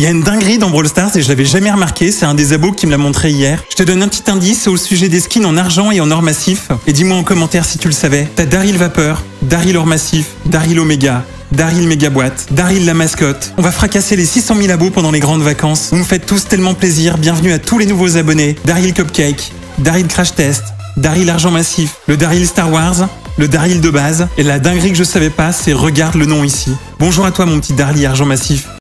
Il y a une dinguerie dans Brawl Stars et je l'avais jamais remarqué, c'est un des abos qui me l'a montré hier. Je te donne un petit indice au sujet des skins en argent et en or massif. Et dis-moi en commentaire si tu le savais. T'as Daryl Vapeur, Daryl or massif, Daryl Omega, Daryl Méga Boîte, Daryl la mascotte. On va fracasser les 600 000 abos pendant les grandes vacances. Vous me faites tous tellement plaisir. Bienvenue à tous les nouveaux abonnés. Daryl Cupcake, Daryl Crash Test, Daryl Argent Massif, le Daryl Star Wars, le Daryl de base. Et la dinguerie que je savais pas, c'est regarde le nom ici. Bonjour à toi mon petit Daryl Argent Massif.